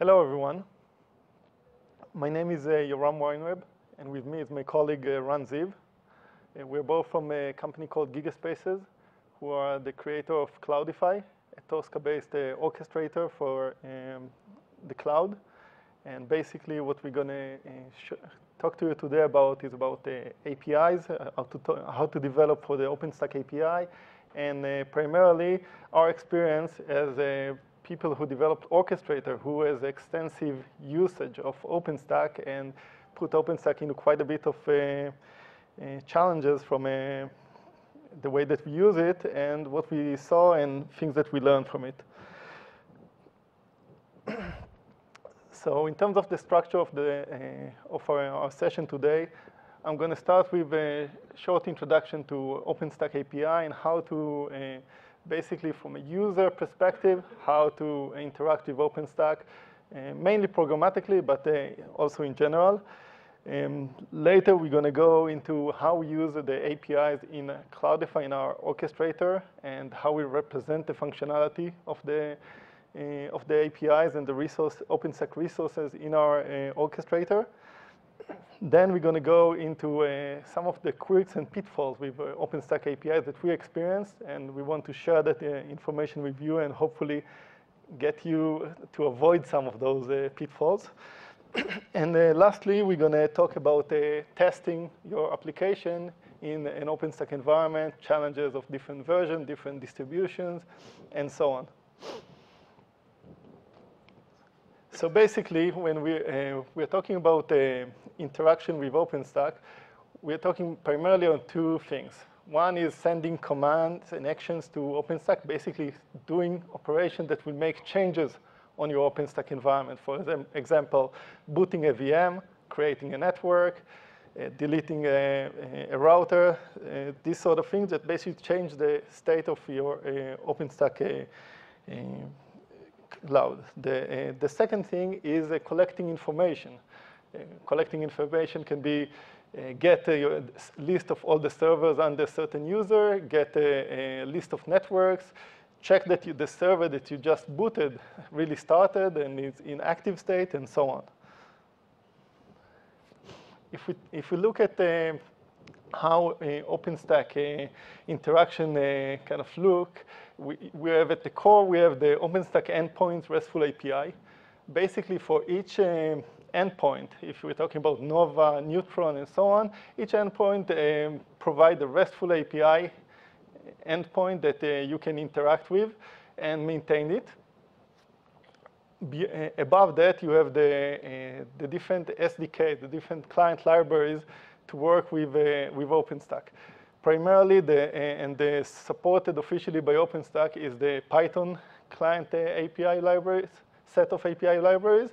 Hello, everyone. My name is uh, Yoram Weinreb, and with me is my colleague uh, Ran Ziv. Uh, we're both from a company called Gigaspaces, who are the creator of Cloudify, a Tosca-based uh, orchestrator for um, the cloud. And basically what we're gonna uh, talk to you today about is about the APIs, uh, how, to how to develop for the OpenStack API, and uh, primarily our experience as a people who developed Orchestrator, who has extensive usage of OpenStack and put OpenStack into quite a bit of uh, uh, challenges from uh, the way that we use it and what we saw and things that we learned from it. so in terms of the structure of, the, uh, of our, our session today, I'm going to start with a short introduction to OpenStack API and how to uh, basically from a user perspective, how to interact with OpenStack, uh, mainly programmatically, but uh, also in general. Um, later, we're going to go into how we use the APIs in Cloudify in our orchestrator and how we represent the functionality of the uh, of the APIs and the resource OpenStack resources in our uh, orchestrator. Then we're going to go into uh, some of the quirks and pitfalls with uh, OpenStack APIs that we experienced, and we want to share that uh, information with you and hopefully get you to avoid some of those uh, pitfalls. and uh, lastly, we're going to talk about testing your application in an OpenStack environment, challenges of different versions, different distributions, and so on. So basically, when we, uh, we're talking about uh, interaction with OpenStack, we're talking primarily on two things. One is sending commands and actions to OpenStack, basically doing operations that will make changes on your OpenStack environment. For example, booting a VM, creating a network, uh, deleting a, a router, uh, these sort of things that basically change the state of your uh, OpenStack uh, cloud. The, uh, the second thing is uh, collecting information. Uh, collecting information can be uh, get a list of all the servers under a certain user, get a, a list of networks, check that you, the server that you just booted really started and is in active state, and so on. If we, if we look at uh, how OpenStack interaction kind of look, we, we have at the core, we have the OpenStack endpoints RESTful API. Basically for each um, endpoint, if we're talking about Nova, Neutron, and so on, each endpoint um, provide a RESTful API endpoint that uh, you can interact with and maintain it. Be, uh, above that, you have the, uh, the different SDK, the different client libraries to work with, uh, with OpenStack. Primarily, the, uh, and the supported officially by OpenStack is the Python client uh, API libraries, set of API libraries.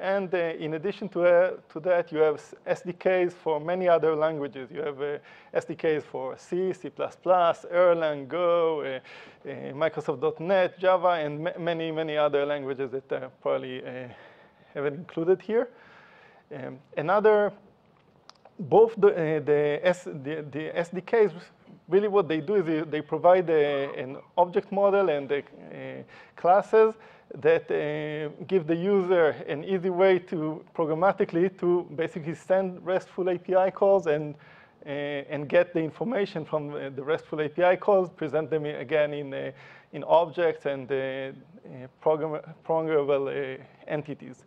And uh, in addition to, uh, to that, you have SDKs for many other languages. You have uh, SDKs for C, C++, Erlang, Go, Microsoft.NET, Java, and many, many other languages that uh, probably haven't included here. Um, another both the, uh, the, S, the, the, SDKs, really what they do is they, provide a, an object model and the uh, classes that uh, give the user an easy way to programmatically to basically send RESTful API calls and, and get the information from the RESTful API calls, present them again in, in objects and program programmable entities.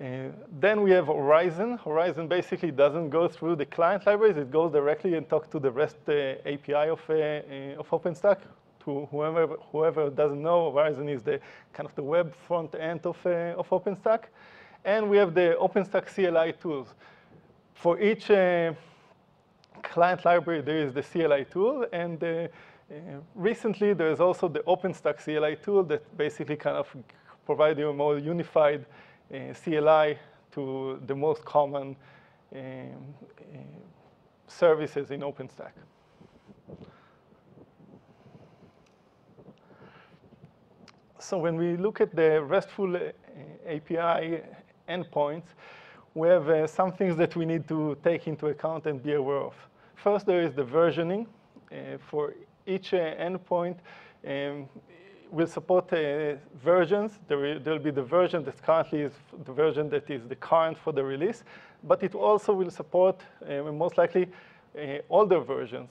Uh, then we have Horizon. Horizon basically doesn't go through the client libraries. It goes directly and talks to the REST uh, API of, uh, uh, of OpenStack. To whoever, whoever doesn't know, Horizon is the kind of the web front end of, uh, of OpenStack. And we have the OpenStack CLI tools. For each client library, there is the CLI tool. And recently, there is also the OpenStack CLI tool that basically kind of provide you a more unified CLI to the most common um, uh, services in OpenStack. So when we look at the RESTful uh, API endpoints, we have uh, some things that we need to take into account and be aware of. First, there is the versioning. Uh, for each uh, endpoint, um, will support uh, versions. There will, be the version that currently is the version that is the current for the release, but it also will support, uh, most likely, uh, older versions.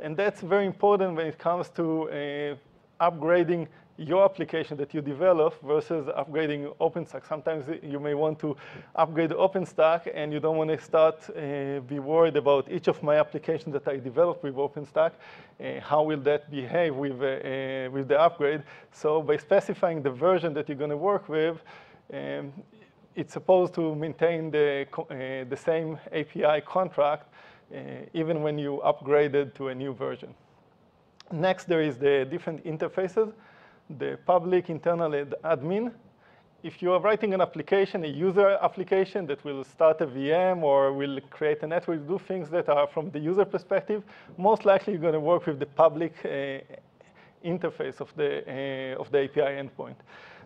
And that's very important when it comes to upgrading your application that you develop versus upgrading OpenStack. Sometimes you may want to upgrade OpenStack and you don't want to start uh, be worried about each of my applications that I develop with OpenStack. Uh, how will that behave with, uh, uh with the upgrade? So by specifying the version that you're going to work with, um, it's supposed to maintain the, uh, the same API contract uh, even when you upgrade it to a new version. Next, there is the different interfaces the public internal admin. If you are writing an application, a user application that will start a VM or will create a network, do things that are from the user perspective, most likely you're going to work with the public uh, interface of the, uh, of the API endpoint.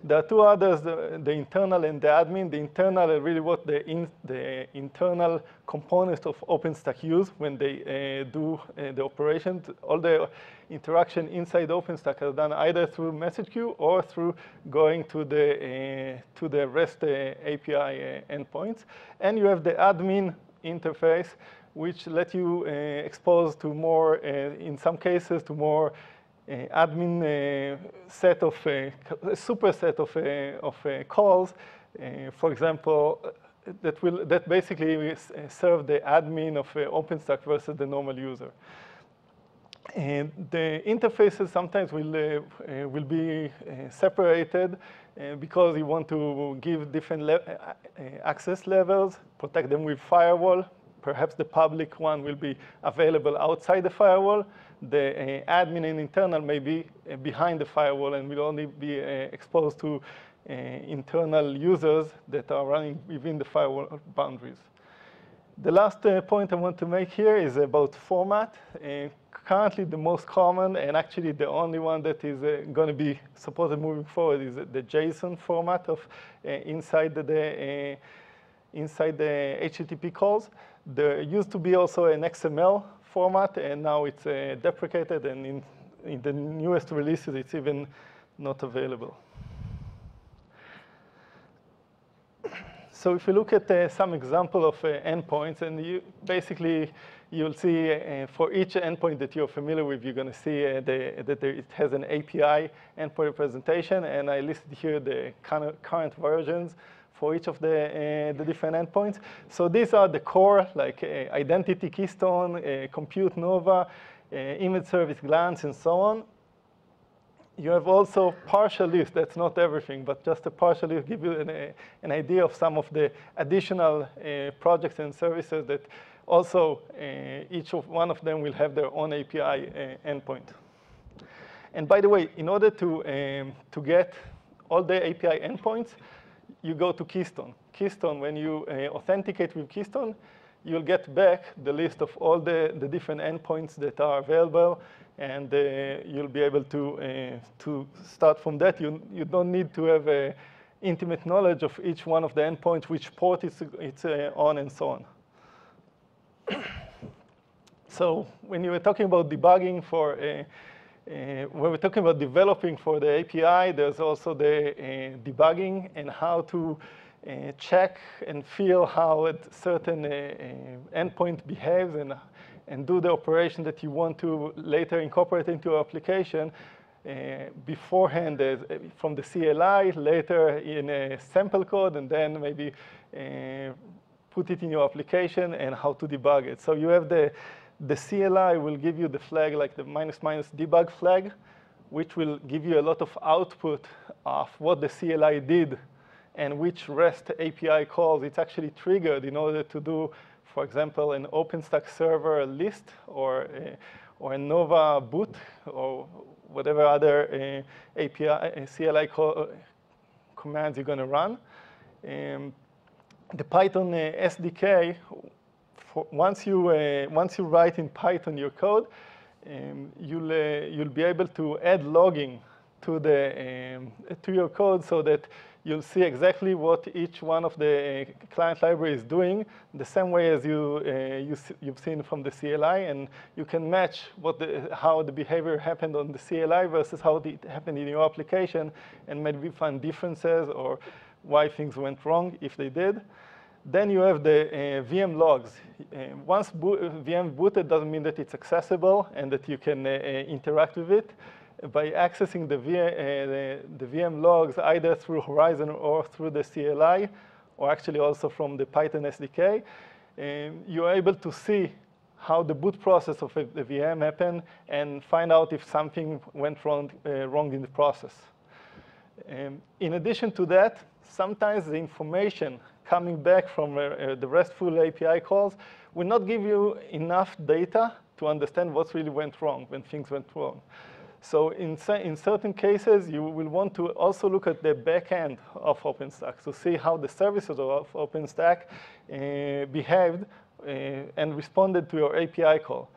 There are two others, the, the, internal and the admin. The internal are really what the, in, the internal components of OpenStack use when they uh, do uh, the operations. All the interaction inside OpenStack are done either through message queue or through going to the, uh, to the REST uh, API uh, endpoints. And you have the admin interface, which let you uh, expose to more, in some cases, to more admin uh, set of, uh, a superset of, of calls, for example, that will that basically serve the admin of OpenStack versus the normal user. And the interfaces sometimes will, uh, uh, will be uh, separated because you want to give different le access levels, protect them with firewall. Perhaps the public one will be available outside the firewall the uh, admin and internal may be uh, behind the firewall and will only be uh, exposed to internal users that are running within the firewall boundaries. The last point I want to make here is about format currently the most common and actually the only one that is going to be supported moving forward is the JSON format of inside the, inside the HTTP calls. There used to be also an XML format, and now it's uh, deprecated, and in, in the newest releases, it's even not available. So if you look at uh, some example of uh, endpoints, and you basically you'll see uh, for each endpoint that you're familiar with, you're going to see uh, the, that there, it has an API endpoint representation, and I listed here the current versions for each of the, uh, the different endpoints. So these are the core, like uh, identity keystone, uh, compute nova, uh, image service glance, and so on. You have also partial list. That's not everything, but just a partial list give you an, uh, an idea of some of the additional uh, projects and services that also each of one of them will have their own API endpoint. And by the way, in order to, um, to get all the API endpoints, you go to Keystone. Keystone, when you uh, authenticate with Keystone, you'll get back the list of all the, the different endpoints that are available, and uh, you'll be able to, uh, to start from that. You, you don't need to have a intimate knowledge of each one of the endpoints, which port it's, it's uh, on, and so on. so when you were talking about debugging for uh, when we're talking about developing for the API, there's also the uh, debugging and how to uh, check and feel how a certain uh, uh, endpoint behaves and, and do the operation that you want to later incorporate into your application uh, beforehand from the CLI, later in a sample code, and then maybe put it in your application and how to debug it. So you have the the CLI will give you the flag like the minus minus debug flag, which will give you a lot of output of what the CLI did and which REST API calls it's actually triggered in order to do, for example, an OpenStack server list or a, or a Nova boot or whatever other uh, API uh, CLI call, uh, commands you're going to run. Um, the Python uh, SDK once you uh, once you write in Python your code, um, you'll uh, you'll be able to add logging to the um, to your code so that you'll see exactly what each one of the client library is doing, the same way as you, uh, you you've seen from the CLI, and you can match what the, how the behavior happened on the CLI versus how it happened in your application, and maybe find differences or why things went wrong if they did. Then you have the uh, VM logs. Uh, once bo VM booted doesn't mean that it's accessible and that you can uh, uh interact with it. By accessing the, v uh, the, the, VM logs either through Horizon or through the CLI, or actually also from the Python SDK, um, you're able to see how the boot process of the VM happened and find out if something went wrong, uh, wrong in the process. Um, in addition to that, sometimes the information coming back from uh, uh, the RESTful API calls will not give you enough data to understand what really went wrong when things went wrong. So in, in certain cases, you will want to also look at the back end of OpenStack to see how the services of OpenStack uh, behaved uh, and responded to your API call.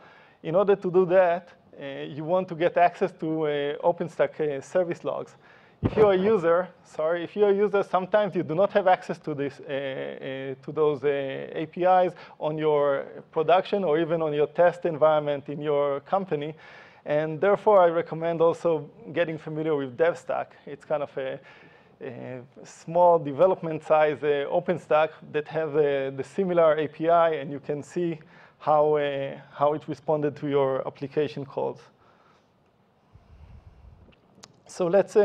In order to do that, uh, you want to get access to uh, OpenStack service logs if you're a user, sorry, if you're a user, sometimes you do not have access to this, uh, uh, to those uh, APIs on your production or even on your test environment in your company. And therefore, I recommend also getting familiar with DevStack. It's kind of a, a small development size uh, OpenStack that have uh, the similar API, and you can see how, uh, how it responded to your application calls. So let's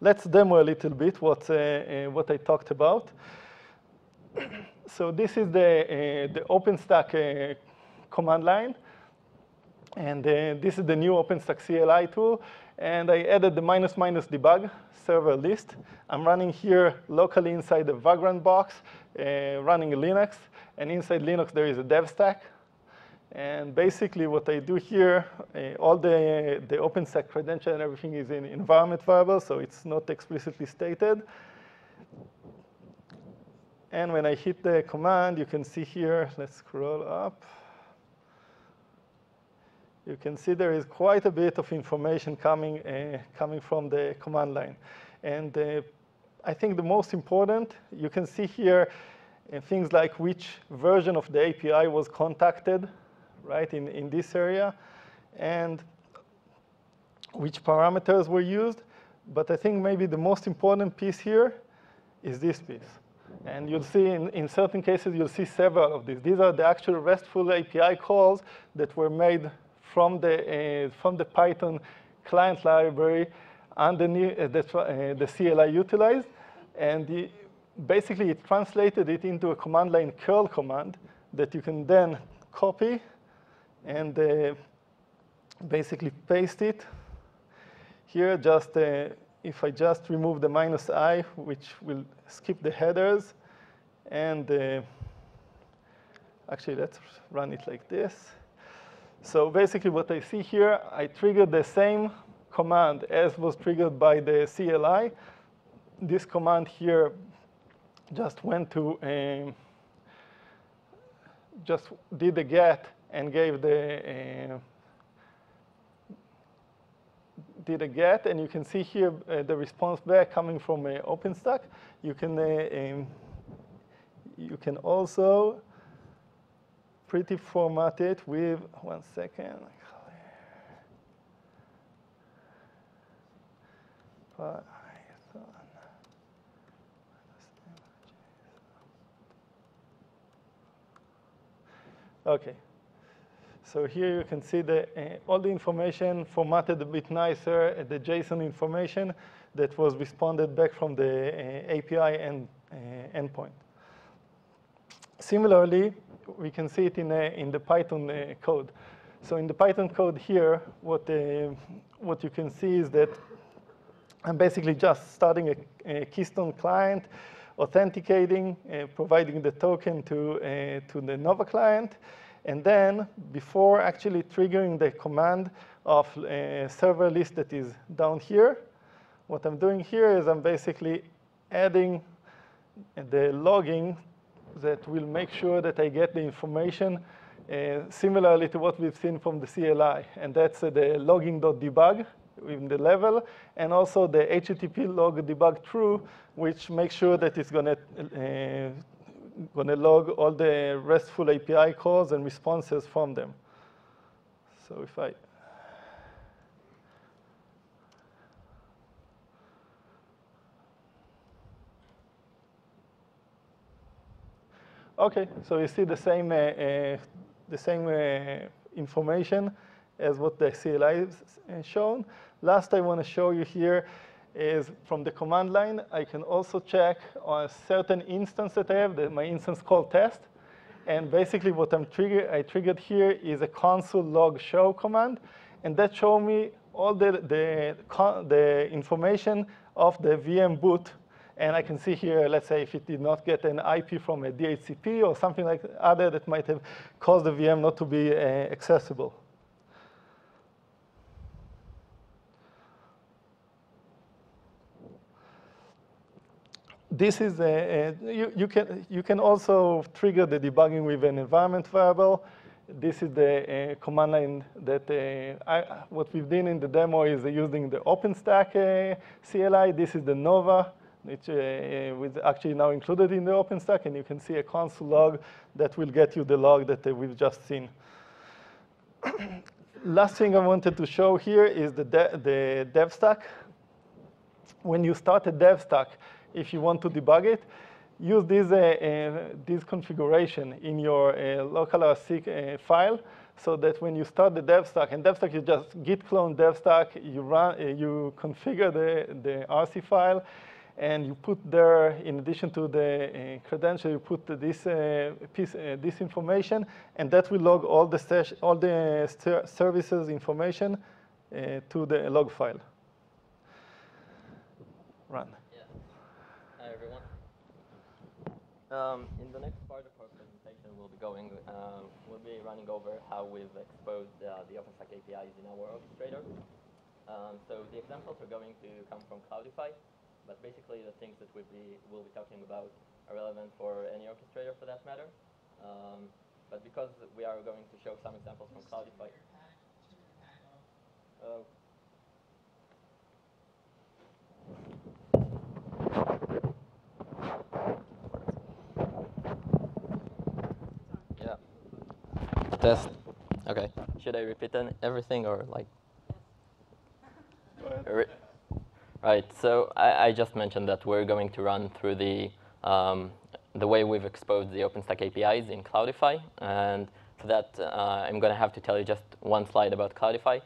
let's demo a little bit what, uh, uh, what I talked about. so this is the, uh, the OpenStack command line. And this is the new OpenStack CLI tool. And I added the minus minus debug server list. I'm running here locally inside the Vagrant box, running Linux. And inside Linux, there is a dev stack. And basically what I do here, uh, all the, the OpenStack credential and everything is in environment variable, so it's not explicitly stated. And when I hit the command, you can see here, let's scroll up. You can see there is quite a bit of information coming, uh, coming from the command line. And uh, I think the most important, you can see here uh, things like which version of the API was contacted, right, in, in this area, and which parameters were used. But I think maybe the most important piece here is this piece. And you'll see in, in certain cases, you'll see several of these. These are the actual RESTful API calls that were made from the, uh, from the Python client library underneath uh, the, uh, the CLI utilized. And the, basically, it translated it into a command line curl command that you can then copy and uh, basically paste it. Here, just uh, if I just remove the minus i, which will skip the headers, and uh, actually, let's run it like this. So basically, what I see here, I triggered the same command as was triggered by the CLI. This command here just went to, um, just did a get and gave the uh, did a get, and you can see here uh, the response back coming from uh, OpenStack. You can uh, um, you can also pretty format it with one second. Okay, so here you can see the, uh, all the information formatted a bit nicer, uh, the JSON information that was responded back from the uh, API and uh, endpoint. Similarly, we can see it in, in the Python code. So in the Python code here, what, what you can see is that I'm basically just starting a, a Keystone client, authenticating, providing the token to, to the Nova client, and then before actually triggering the command of a server list that is down here, what I'm doing here is I'm basically adding the logging that will make sure that I get the information uh, similarly to what we've seen from the CLI. And that's uh, the logging.debug in the level, and also the HTTP log debug true, which makes sure that it's gonna uh, gonna log all the RESTful API calls and responses from them. So if I Okay, so you see the same, uh, uh, the same uh, information as what the CLI is uh, shown. Last I want to show you here is from the command line, I can also check on a certain instance that I have, that my instance called test. And basically what I'm trigger, I triggered here is a console log show command. And that show me all the, the, the information of the VM boot and I can see here, let's say if it did not get an IP from a DHCP or something like other that might have caused the VM not to be uh, accessible. This is a, a, you, you, can, you can also trigger the debugging with an environment variable. This is the uh, command line that uh, I, what we've done in the demo is using the OpenStack uh, CLI. This is the Nova which uh, is actually now included in the OpenStack, and you can see a console log that will get you the log that uh, we've just seen. Last thing I wanted to show here is the, de the dev stack. When you start a dev stack, if you want to debug it, use this, uh, uh, this configuration in your uh, local RC uh, file so that when you start the DevStack, and dev stack you just git clone DevStack, you, run, you configure the, the RC file, and you put there, in addition to the uh, credential, you put this uh, piece, uh, this information, and that will log all the all the services information to the log file. Run. Yeah. Hi everyone. Um, in the next part of our presentation, we'll be going, uh, we'll be running over how we've exposed uh, the OpenStack APIs in our orchestrator. Um, so the examples are going to come from Cloudify. But basically, the things that we'll be, we'll be talking about are relevant for any orchestrator for that matter. Um, but because we are going to show some examples from Cloudify. Uh, yeah. Test. Okay. Should I repeat everything or like? Right, so I, I, just mentioned that we're going to run through the, um, the way we've exposed the OpenStack APIs in Cloudify. And for that, uh, I'm going to have to tell you just one slide about Cloudify.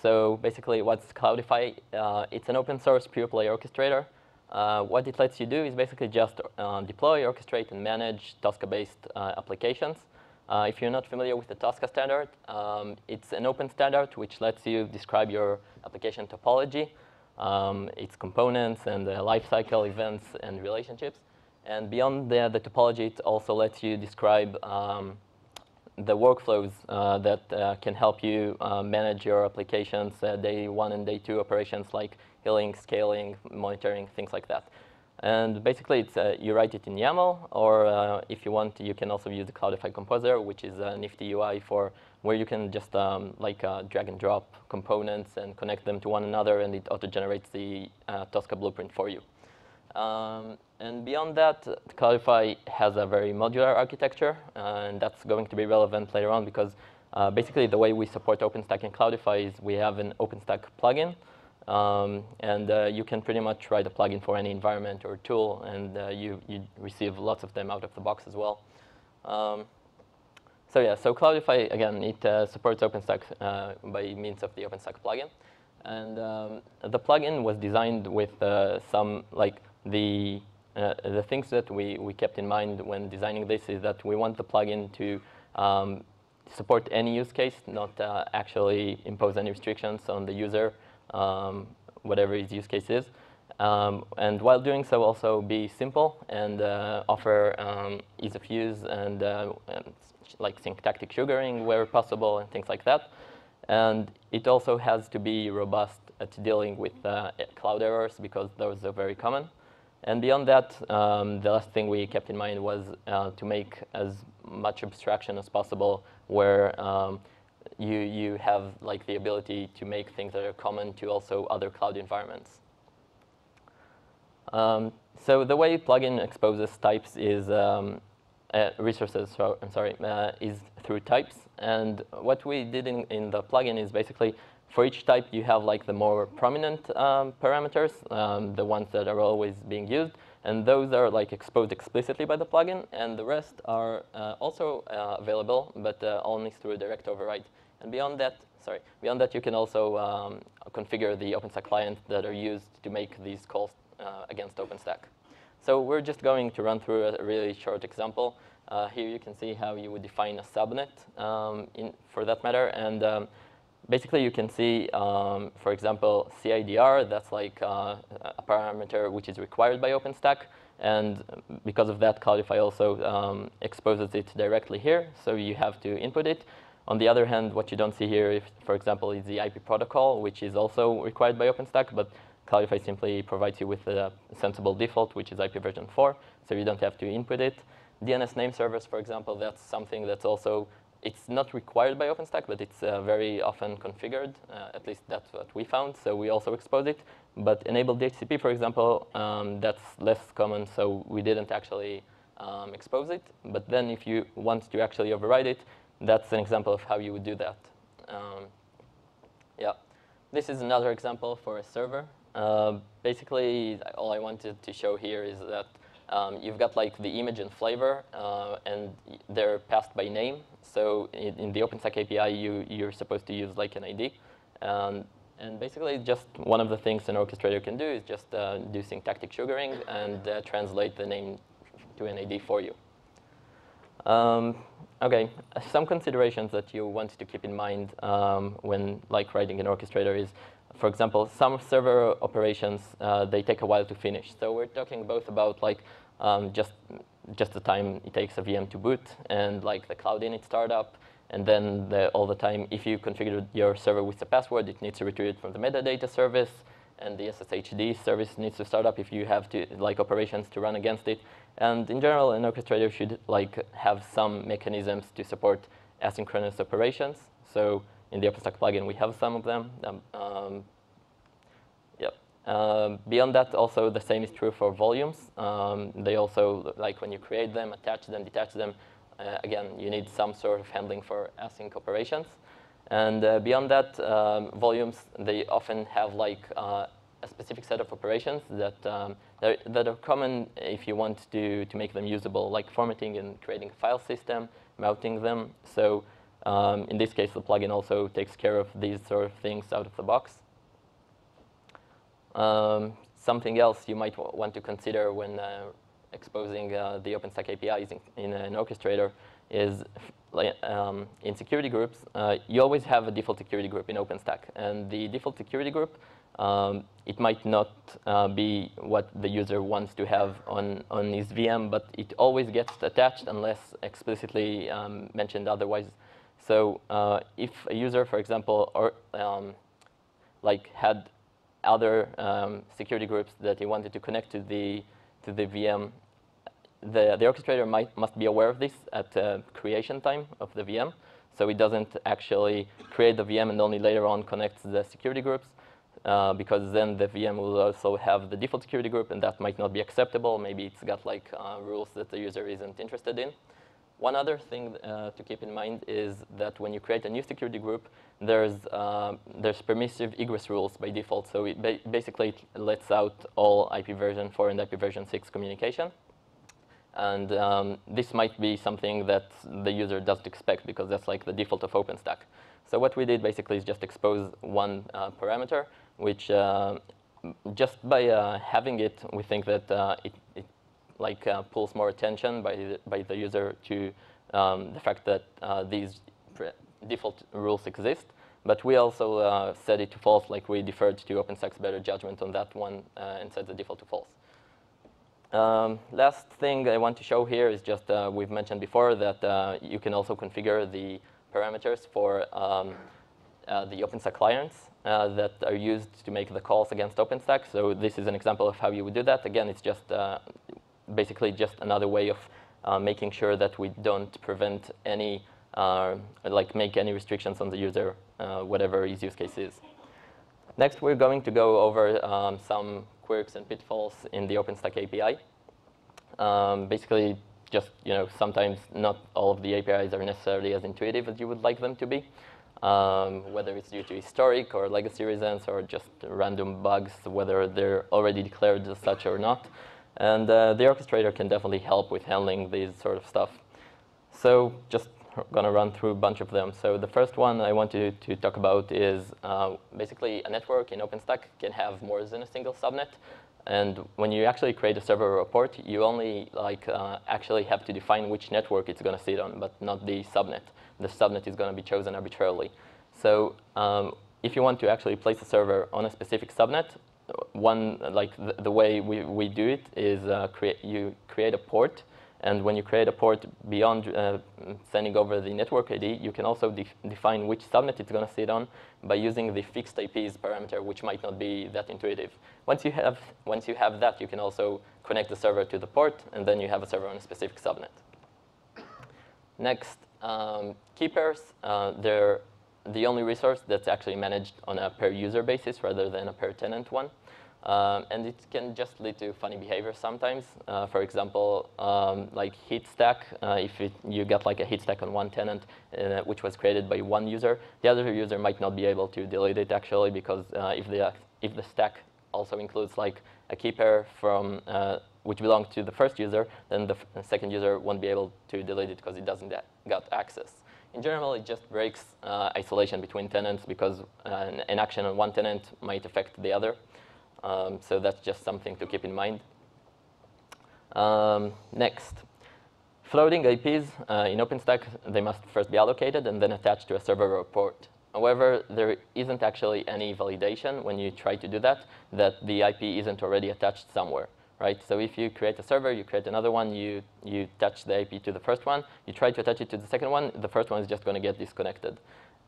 So basically, what's Cloudify? Uh, it's an open source pure play orchestrator. Uh, what it lets you do is basically just uh, deploy, orchestrate, and manage Tosca-based uh, applications. Uh, if you're not familiar with the Tosca standard, um, it's an open standard which lets you describe your application topology um, its components and the lifecycle events and relationships. And beyond the, the topology, it also lets you describe um, the workflows uh, that uh, can help you uh, manage your applications, uh, day one and day two operations like healing, scaling, monitoring, things like that. And basically, it's, uh, you write it in YAML, or uh, if you want, you can also use the Cloudify Composer, which is a nifty UI for where you can just um, like uh, drag and drop components and connect them to one another, and it auto-generates the uh, Tosca blueprint for you. Um, and beyond that, Cloudify has a very modular architecture, and that's going to be relevant later on because uh, basically the way we support OpenStack in Cloudify is we have an OpenStack plugin, um, and uh, you can pretty much write a plugin for any environment or tool, and uh, you, you receive lots of them out of the box as well. Um, so yeah, so Cloudify, again, it uh, supports OpenStack uh, by means of the OpenStack plugin. And um, the plugin was designed with uh, some, like, the, uh, the things that we, we kept in mind when designing this is that we want the plugin to um, support any use case, not actually impose any restrictions on the user, um, whatever its use case is. Um, and while doing so, also be simple and uh, offer um, ease of use and, uh, and like syntactic sugaring where possible and things like that. And it also has to be robust at dealing with uh, cloud errors because those are very common. And beyond that, um, the last thing we kept in mind was uh, to make as much abstraction as possible where um, you, you have like the ability to make things that are common to also other cloud environments. Um, so the way plugin exposes types is um, uh, resources. So, I'm sorry, uh, is through types. And what we did in, in the plugin is basically for each type you have like the more prominent um, parameters, um, the ones that are always being used, and those are like exposed explicitly by the plugin, and the rest are uh, also uh, available, but uh, only through a direct override. And beyond that, sorry, beyond that you can also um, configure the OpenStack client that are used to make these calls uh, against OpenStack. So we're just going to run through a really short example. Uh, here you can see how you would define a subnet um, in, for that matter. And um, basically you can see, um, for example, CIDR, that's like uh, a parameter which is required by OpenStack. And because of that, Cloudify also um, exposes it directly here. So you have to input it. On the other hand, what you don't see here, if, for example, is the IP protocol, which is also required by OpenStack. But Cloudify simply provides you with a sensible default, which is IP version 4, so you don't have to input it. DNS name servers, for example, that's something that's also, it's not required by OpenStack, but it's uh, very often configured. Uh, at least that's what we found, so we also expose it. But enable DHCP, for example, um, that's less common, so we didn't actually um, expose it. But then if you want to actually override it, that's an example of how you would do that. Um, yeah. This is another example for a server. Uh, basically, all I wanted to show here is that um, you've got like the image and flavor, uh, and they're passed by name. So in, in, the OpenStack API, you, you're supposed to use like an ID. Um, and basically, just one of the things an orchestrator can do is just uh, do syntactic sugaring and uh, translate the name to an ID for you. Um, okay, some considerations that you want to keep in mind um, when like writing an orchestrator is for example, some server operations, uh, they take a while to finish. So we're talking both about like um, just, just the time it takes a VM to boot and like the cloud init startup. And then the, all the time, if you configure your server with a password, it needs to retrieve it from the metadata service. And the SSHD service needs to start up if you have to like operations to run against it. And in general, an orchestrator should like have some mechanisms to support asynchronous operations. So in the OpenStack plugin, we have some of them. Um, um, yep. Um, beyond that, also the same is true for volumes. Um, they also, like when you create them, attach them, detach them, uh, again, you need some sort of handling for async operations. And uh, beyond that, um, volumes, they often have like uh, a specific set of operations that, um, that are common if you want to, to make them usable, like formatting and creating a file system, mounting them. So um, in this case, the plugin also takes care of these sort of things out of the box. Um, something else you might want to consider when uh, exposing uh, the OpenStack APIs in, in, an orchestrator is um, in security groups, uh, you always have a default security group in OpenStack. And the default security group, um, it might not uh, be what the user wants to have on, on his VM, but it always gets attached unless explicitly um, mentioned otherwise so uh, if a user, for example, or um, like had other um, security groups that he wanted to connect to the to the VM, the the orchestrator might must be aware of this at uh, creation time of the VM. So it doesn't actually create the VM and only later on connects the security groups. Uh, because then the VM will also have the default security group, and that might not be acceptable. Maybe it's got like uh, rules that the user isn't interested in. One other thing uh, to keep in mind is that when you create a new security group, there's, uh, there's permissive egress rules by default. So it ba basically lets out all IP version 4 and IP version 6 communication. And um, this might be something that the user doesn't expect because that's like the default of OpenStack. So what we did basically is just expose one uh, parameter, which uh, just by uh, having it, we think that uh, it, it like uh, pulls more attention by the, by the user to um, the fact that uh, these default rules exist. But we also set it to false, like we deferred to OpenStack's better judgment on that one and set the default to false. Um, last thing I want to show here is just, uh, we've mentioned before that uh, you can also configure the parameters for um, the OpenStack clients uh, that are used to make the calls against OpenStack. So this is an example of how you would do that. Again, it's just uh, basically just another way of uh, making sure that we don't prevent any uh, like make any restrictions on the user, uh, whatever his use case is. Next, we're going to go over um, some quirks and pitfalls in the OpenStack API. Um, basically, just you know, sometimes not all of the APIs are necessarily as intuitive as you would like them to be. Um, whether it's due to historic or legacy reasons or just random bugs, whether they're already declared as such or not. And uh, the orchestrator can definitely help with handling these sort of stuff. So just going to run through a bunch of them. So the first one I want to, to talk about is uh, basically a network in OpenStack can have more than a single subnet. And when you actually create a server or a port, you only like uh, actually have to define which network it's going to sit on, but not the subnet. The subnet is going to be chosen arbitrarily. So um, if you want to actually place a server on a specific subnet, one like the, the way we, we do it is uh, create you create a port and when you create a port beyond uh, sending over the network ID, you can also def define which subnet it's going to sit on by using the fixed IPs parameter, which might not be that intuitive. Once you have, once you have that, you can also connect the server to the port, and then you have a server on a specific subnet. Next, um, key pairs. Uh, they're the only resource that's actually managed on a per user basis rather than a per tenant one. Um, and it can just lead to funny behavior sometimes. Uh, for example, um, like heat stack, uh, if it, you get like a heat stack on one tenant, uh, which was created by one user, the other user might not be able to delete it actually because uh, if, the, if the stack also includes like a key pair from uh, which belongs to the first user, then the, second user won't be able to delete it because it doesn't got access. In general, it just breaks uh, isolation between tenants because an, an action on one tenant might affect the other. Um, so that's just something to keep in mind. Um, next, floating IPs uh, in OpenStack, they must first be allocated and then attached to a server or port. However, there isn't actually any validation when you try to do that, that the IP isn't already attached somewhere, right? So if you create a server, you create another one, you, you attach the IP to the first one, you try to attach it to the second one, the first one is just going to get disconnected.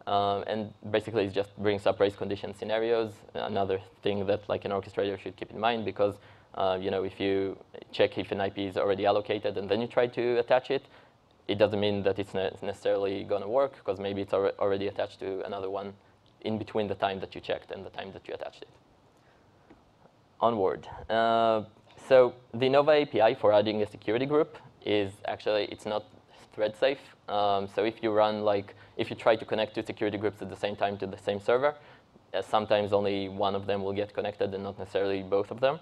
Um, and basically, it just brings up race condition scenarios. Another thing that like an orchestrator should keep in mind because uh, you know if you check if an IP is already allocated and then you try to attach it, it doesn't mean that it's ne necessarily going to work because maybe it's al already attached to another one in between the time that you checked and the time that you attached it. Onward. Uh, so the Nova API for adding a security group is actually, it's not thread safe. Um, so if you run like, if you try to connect two security groups at the same time to the same server, uh, sometimes only one of them will get connected and not necessarily both of them.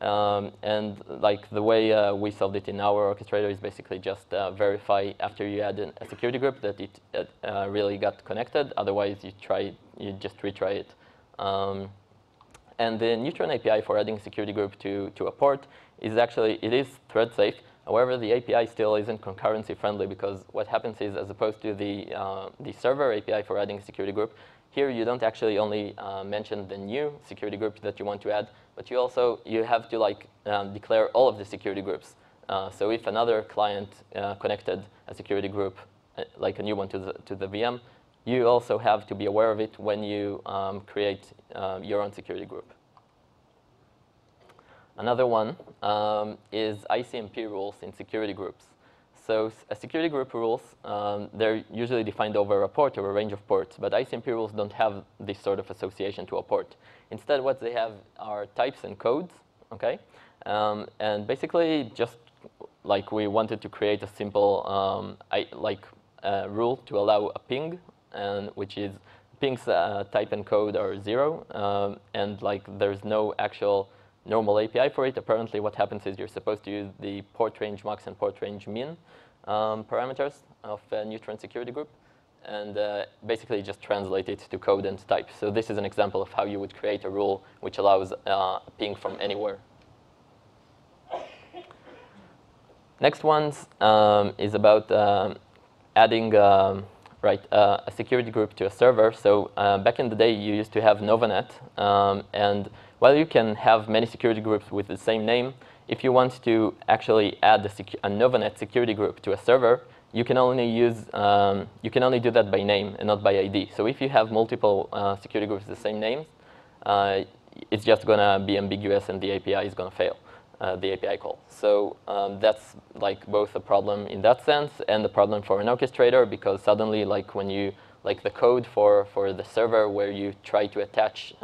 Um, and like the way uh, we solved it in our orchestrator is basically just uh, verify after you add a security group that it uh, really got connected. Otherwise, you try, you just retry it. Um, and the Neutron API for adding security group to, to a port is actually, it is thread safe, However, the API still isn't concurrency friendly because what happens is, as opposed to the, uh, the server API for adding a security group, here you don't actually only uh, mention the new security group that you want to add, but you also you have to like um, declare all of the security groups. Uh, so if another client uh, connected a security group, uh, like a new one to the, to the VM, you also have to be aware of it when you um, create um, your own security group. Another one um, is ICMP rules in security groups. So a security group rules, um, they're usually defined over a port or a range of ports, but ICMP rules don't have this sort of association to a port. Instead, what they have are types and codes, okay? Um, and basically, just like we wanted to create a simple um, I, like uh, rule to allow a ping, and which is ping's uh, type and code are zero, um, and like there's no actual normal API for it. Apparently what happens is you're supposed to use the port range max and port range min um, parameters of a Neutron security group and uh, basically just translate it to code and type. So this is an example of how you would create a rule which allows uh, ping from anywhere. Next one um, is about um, adding um, right, uh, a security group to a server. So uh, back in the day, you used to have Novanet, um, and while you can have many security groups with the same name, if you want to actually add a, a Novanet security group to a server, you can only use um, you can only do that by name and not by ID. So if you have multiple uh, security groups with the same names, uh, it's just gonna be ambiguous and the API is gonna fail. uh, the API call. So um, that's like both a problem in that sense and a problem for an orchestrator because suddenly like when you like the code for, for the server where you try to attach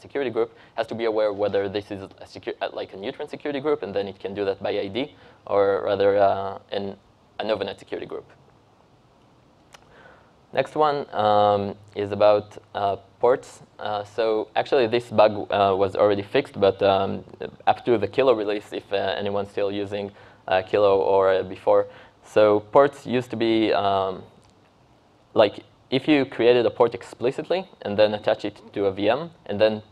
security group has to be aware whether this is a like a neutron security group and then it can do that by ID or rather uh, an, a Novanet security group. Next one um, is about uh, ports. Uh, so actually this bug uh, was already fixed, but um, up to the Kilo release, if uh, anyone's still using uh, Kilo or uh, before. So ports used to be um, like if you created a port explicitly and then attach it to a VM and then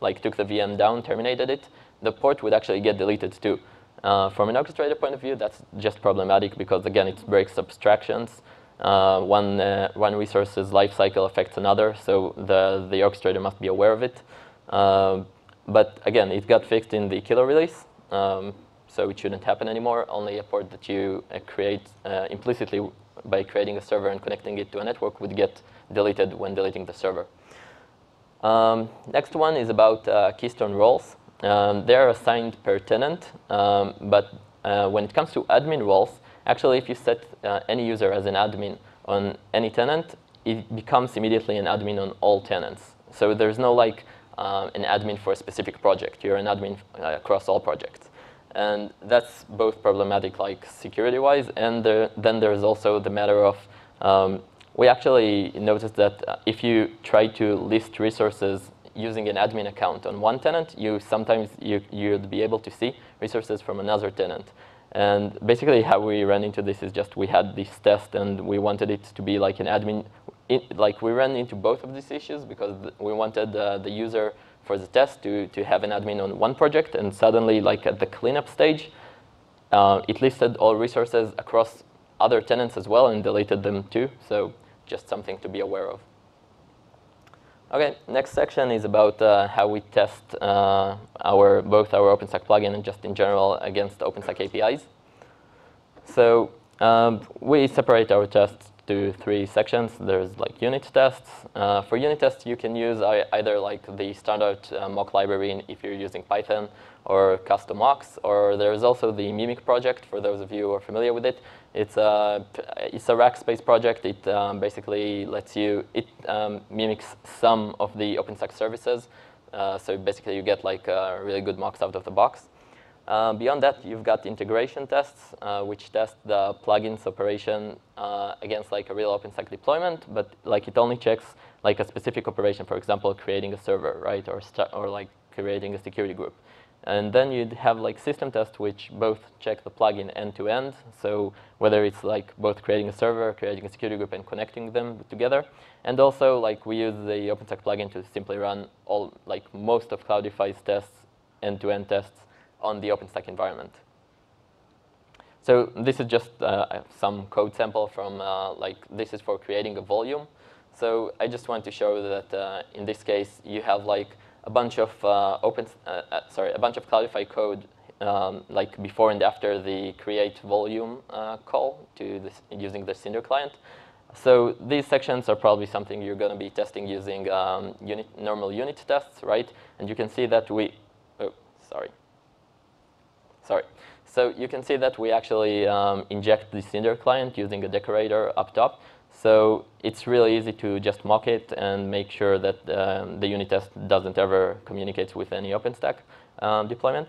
like took the VM down, terminated it, the port would actually get deleted too. from an orchestrator point of view, that's just problematic because again, it breaks abstractions uh, one, uh, one resource's life cycle affects another, so the, the orchestrator must be aware of it. Um, but again, it got fixed in the Kilo release, um, so it shouldn't happen anymore. Only a port that you uh, create uh, implicitly by creating a server and connecting it to a network would get deleted when deleting the server. Um, next one is about uh, Keystone roles. Um, they are assigned per tenant, um, but uh, when it comes to admin roles, Actually, if you set uh, any user as an admin on any tenant, it becomes immediately an admin on all tenants. So there's no like uh, an admin for a specific project. You're an admin uh, across all projects. And that's both problematic like security-wise, and there, then there's also the matter of, um, we actually noticed that uh, if you try to list resources using an admin account on one tenant, you sometimes you, you'd be able to see resources from another tenant. And basically how we ran into this is just we had this test and we wanted it to be like an admin, like we ran into both of these issues because we wanted uh, the user for the test to, to have an admin on one project and suddenly like at the cleanup stage, uh, it listed all resources across other tenants as well and deleted them too. So just something to be aware of. Okay, next section is about uh, how we test uh, our both our OpenStack plugin and just in general against OpenStack APIs. So um, we separate our tests to three sections. There's like unit tests. Uh, for unit tests, you can use either like the standard uh, mock library if you're using Python or custom mocks, or there's also the Mimic project for those of you who are familiar with it. It's a, it's a Rackspace project. It um, basically lets you, it um, mimics some of the OpenStack services. Uh, so basically you get like uh, really good mocks out of the box. Uh, beyond that, you've got integration tests, uh, which test the plugin's operation uh, against like a real OpenStack deployment, but like it only checks like a specific operation, for example, creating a server, right, or, or like creating a security group. And then you'd have like system tests which both check the plugin end to end. So whether it's like both creating a server, creating a security group, and connecting them together. And also like we use the OpenStack plugin to simply run all like most of Cloudify's tests, end to end tests on the OpenStack environment. So this is just uh, some code sample from uh, like this is for creating a volume. So I just want to show that uh, in this case you have like a bunch of uh, open, uh, uh, sorry, a bunch of Cloudify code um, like before and after the create volume call to this, using the Cinder client. So these sections are probably something you're going to be testing using um, unit, normal unit tests, right? And you can see that we, oh, sorry. Sorry. So you can see that we actually um, inject the Cinder client using a decorator up top. So it's really easy to just mock it and make sure that um, the unit test doesn't ever communicate with any OpenStack um, deployment.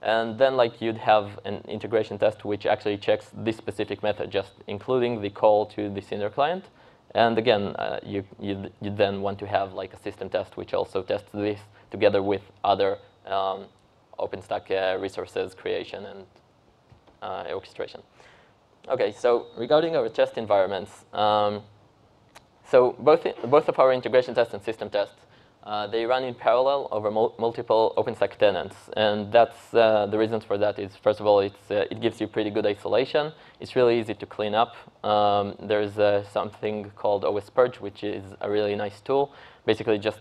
And then like you'd have an integration test which actually checks this specific method, just including the call to the Cinder client. And again, uh, you, you, you then want to have like a system test which also tests this together with other um, OpenStack uh, resources creation and uh, orchestration. Okay, so regarding our test environments, um, so both, both of our integration tests and system tests, uh, they run in parallel over mul multiple OpenStack tenants. And that's uh, the reasons for that is, first of all, it's, uh, it gives you pretty good isolation. It's really easy to clean up. Um, there's uh, something called OS Purge, which is a really nice tool. Basically just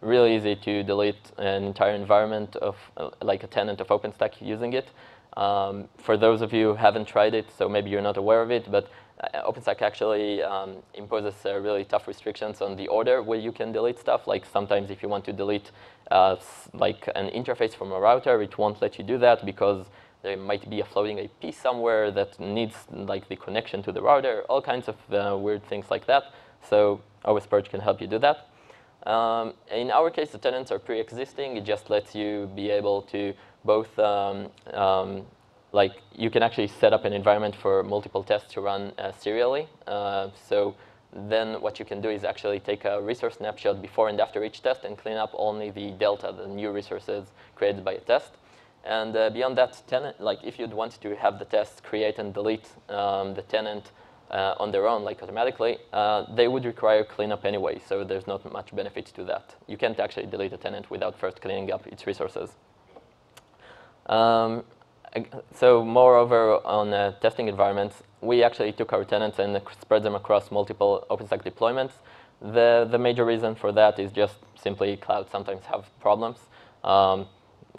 really easy to delete an entire environment of uh, like a tenant of OpenStack using it. Um, for those of you who haven't tried it, so maybe you're not aware of it, but uh, OpenStack actually um, imposes uh, really tough restrictions on the order where you can delete stuff. Like sometimes if you want to delete uh, like an interface from a router, it won't let you do that because there might be a floating IP somewhere that needs like the connection to the router, all kinds of uh, weird things like that. So OS Purge can help you do that. Um, in our case, the tenants are pre-existing. It just lets you be able to both, um, um, like, you can actually set up an environment for multiple tests to run uh, serially. Uh, so then what you can do is actually take a resource snapshot before and after each test and clean up only the delta, the new resources created by a test. And uh, beyond that, tenant, like if you'd want to have the test create and delete um, the tenant uh, on their own, like automatically, uh, they would require cleanup anyway, so there's not much benefit to that. You can't actually delete a tenant without first cleaning up its resources. Um, so moreover, on uh, testing environments, we actually took our tenants and spread them across multiple OpenStack deployments. The, the major reason for that is just simply clouds sometimes have problems. Um,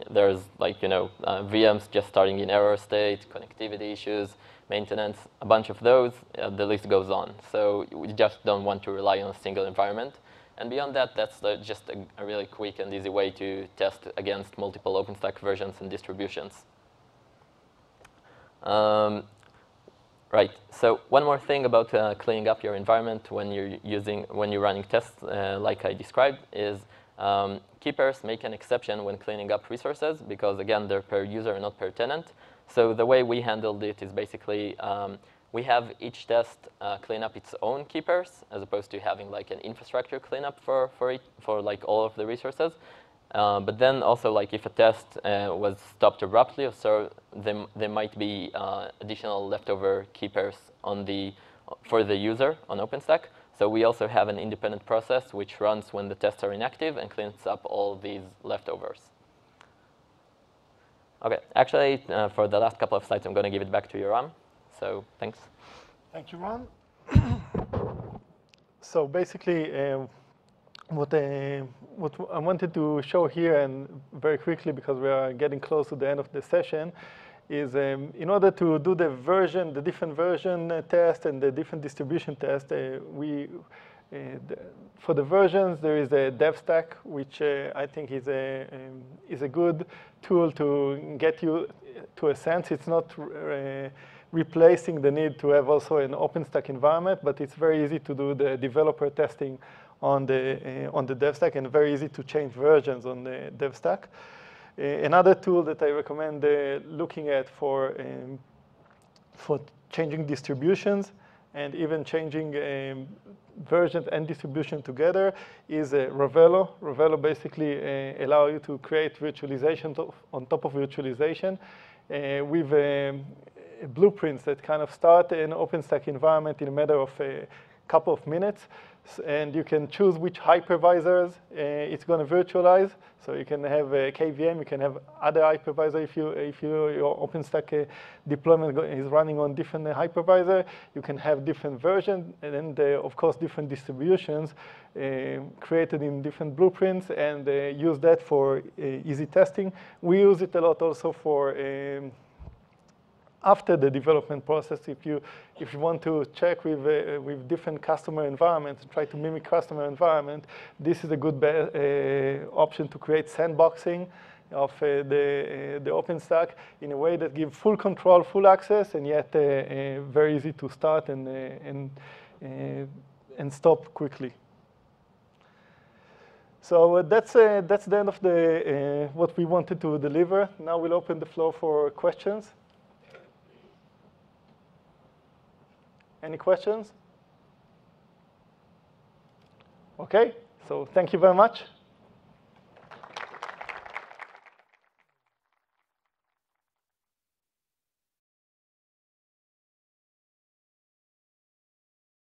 there's like, you know, uh, VMs just starting in error state, connectivity issues, maintenance, a bunch of those, uh, the list goes on. So we just don't want to rely on a single environment. And beyond that, that's just a, a, really quick and easy way to test against multiple OpenStack versions and distributions. Um, right, so one more thing about uh, cleaning up your environment when you're using, when you're running tests, uh, like I described, is um, keypairs make an exception when cleaning up resources because, again, they're per user, and not per tenant. So the way we handled it is basically um, we have each test uh, clean up its own keypairs as opposed to having like an infrastructure cleanup for for it, for like all of the resources. Uh, but then also like if a test uh, was stopped abruptly, or so there, there might be uh, additional leftover keypairs on the for the user on OpenStack. So we also have an independent process which runs when the tests are inactive and cleans up all these leftovers. Okay, actually, uh, for the last couple of slides, I'm going to give it back to Yoram. So thanks. Thank you, Ran. so basically, uh, what, uh, what I wanted to show here, and very quickly because we are getting close to the end of the session, is um, in order to do the version, the different version test and the different distribution test, uh, we for the versions, there is a DevStack, which uh, I think is a um, is a good tool to get you to a sense. It's not uh, replacing the need to have also an OpenStack environment, but it's very easy to do the developer testing on the on the DevStack and very easy to change versions on the DevStack. another tool that I recommend looking at for um, for changing distributions and even changing um, version and distribution together is uh, Ravello. Ravello basically uh, allow you to create virtualization to, on top of virtualization uh, with um, blueprints that kind of start an OpenStack environment in a matter of a couple of minutes and you can choose which hypervisors uh, it's going to virtualize. So you can have a KVM, you can have other hypervisor if you if you, your OpenStack uh, deployment is running on different hypervisor. You can have different versions and then the, of course different distributions uh, created in different blueprints and uh, use that for uh, easy testing. We use it a lot also for um, after the development process, if you if you want to check with uh, with different customer environments, and try to mimic customer environment, this is a good uh, option to create sandboxing of uh, the uh, the OpenStack in a way that gives full control, full access, and yet uh, uh, very easy to start and and and stop quickly. So that's that's the end of the what we wanted to deliver. Now we'll open the floor for questions. Any questions? Okay, so thank you very much.